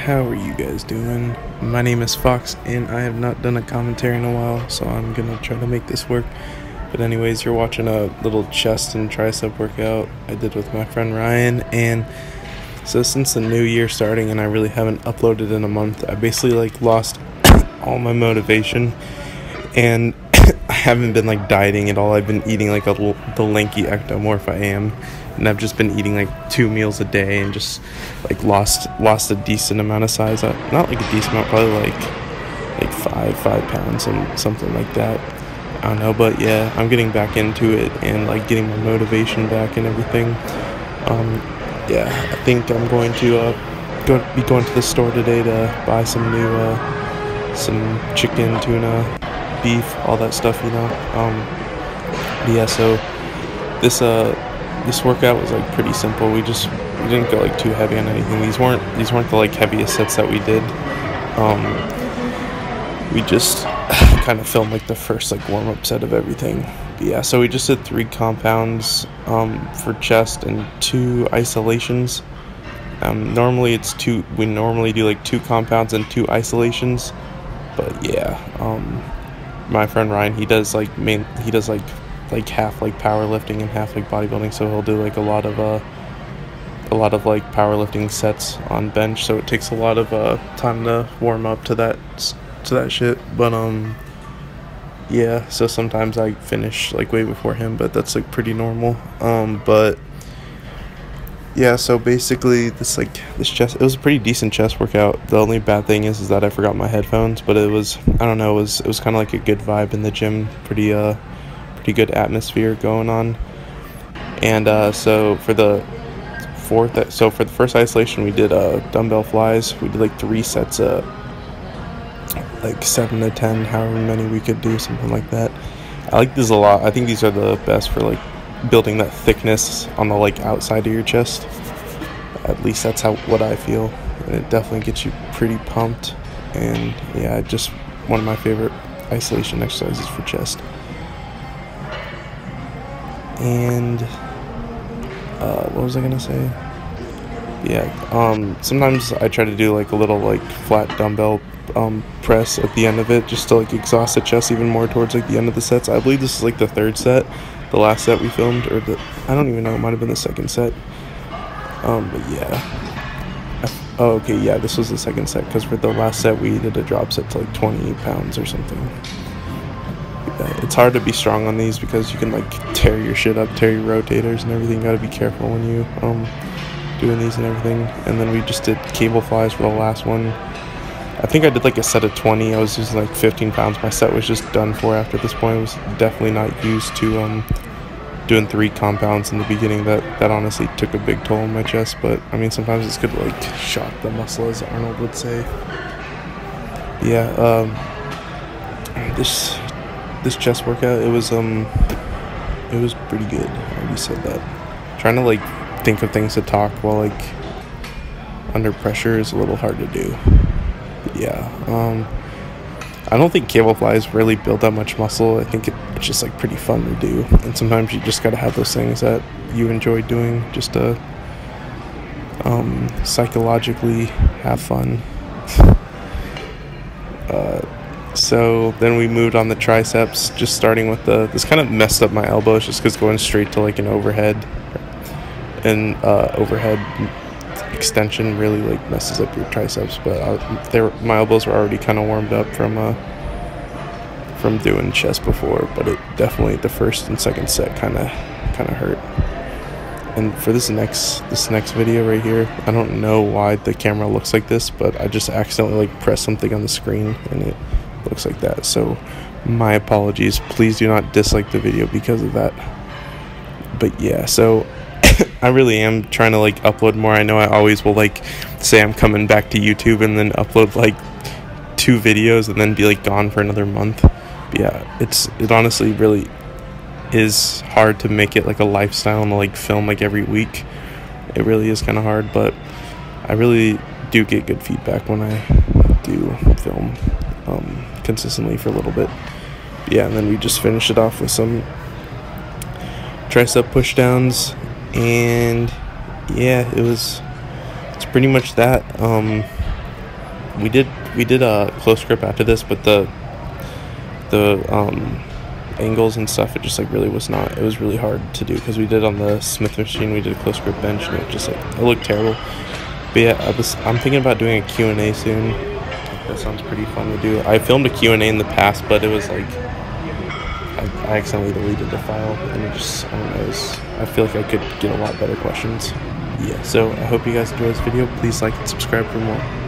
how are you guys doing? My name is Fox, and I have not done a commentary in a while, so I'm gonna try to make this work. But, anyways, you're watching a little chest and tricep workout I did with my friend Ryan, and so since the new year starting, and I really haven't uploaded in a month, I basically like lost all my motivation, and I haven't been like dieting at all. I've been eating like a the lanky ectomorph I am, and I've just been eating like two meals a day and just like lost lost a decent amount of size. Uh, not like a decent amount, probably like like five five pounds and something like that. I don't know, but yeah, I'm getting back into it and like getting my motivation back and everything. Um, yeah, I think I'm going to uh, go be going to the store today to buy some new uh, some chicken, tuna, beef, all that stuff, you know. Um, yeah, so this uh this workout was like pretty simple. We just we didn't go like too heavy on anything. These weren't these weren't the like heaviest sets that we did. Um, we just kind of filmed like the first like warm up set of everything. But yeah, so we just did three compounds um, for chest and two isolations. Um, normally it's two. We normally do like two compounds and two isolations, but yeah. Um, my friend Ryan, he does like main. He does like like half like powerlifting and half like bodybuilding. So he'll do like a lot of uh a lot of like powerlifting sets on bench. So it takes a lot of uh time to warm up to that to that shit. But um yeah, so sometimes I finish like way before him, but that's like pretty normal. Um but yeah, so basically this like this chest it was a pretty decent chest workout. The only bad thing is is that I forgot my headphones, but it was I don't know, it was it was kind of like a good vibe in the gym, pretty uh pretty good atmosphere going on. And uh so for the fourth so for the first isolation we did uh dumbbell flies. We did like 3 sets of like 7 to 10, however many we could do, something like that. I like these a lot. I think these are the best for like building that thickness on the like outside of your chest. At least that's how what I feel. And it definitely gets you pretty pumped. And yeah, just one of my favorite isolation exercises for chest. And uh, what was I gonna say? Yeah, um, sometimes I try to do like a little like flat dumbbell um, press at the end of it just to like exhaust the chest even more towards like the end of the sets. I believe this is like the third set, the last set we filmed, or the I don't even know. It might have been the second set. Um, but yeah. Oh, okay, yeah, this was the second set because for the last set we did a drop set to like 28 pounds or something. It's hard to be strong on these because you can like tear your shit up, tear your rotators and everything. You Got to be careful when you um doing these and everything. And then we just did cable flies for the last one. I think I did like a set of 20. I was using like 15 pounds. My set was just done for after this point. I was definitely not used to um doing three compounds in the beginning. That that honestly took a big toll on my chest. But I mean, sometimes it's good to like shock the muscle, as Arnold would say. Yeah. Um. This this chest workout, it was um, it was pretty good. I already said that. Trying to like think of things to talk while like under pressure is a little hard to do. But yeah. Um. I don't think cable flies really build that much muscle. I think it, it's just like pretty fun to do, and sometimes you just gotta have those things that you enjoy doing just to um, psychologically have fun. uh, so then we moved on the triceps, just starting with the. This kind of messed up my elbows just because going straight to like an overhead and uh, overhead extension really like messes up your triceps. But I, they were, my elbows were already kind of warmed up from uh, from doing chest before, but it definitely the first and second set kind of kind of hurt. And for this next this next video right here, I don't know why the camera looks like this, but I just accidentally like pressed something on the screen and it looks like that. So my apologies. Please do not dislike the video because of that. But yeah, so I really am trying to like upload more. I know I always will like say I'm coming back to YouTube and then upload like two videos and then be like gone for another month. But yeah, it's it honestly really is hard to make it like a lifestyle and like film like every week. It really is kind of hard, but I really do get good feedback when I do film um, consistently for a little bit. Yeah, and then we just finished it off with some tricep push downs and yeah it was it's pretty much that um we did we did a close grip after this, but the the um, angles and stuff it just like really was not it was really hard to do because we did on the Smith machine we did a close grip bench and it just like it looked terrible. But yeah, I was I'm thinking about doing a Q and A soon. That sounds pretty fun to do. I filmed a Q and A in the past, but it was like I, I accidentally deleted the file and it just I don't know. It was, I feel like I could get a lot better questions. Yeah, so I hope you guys enjoy this video. Please like and subscribe for more.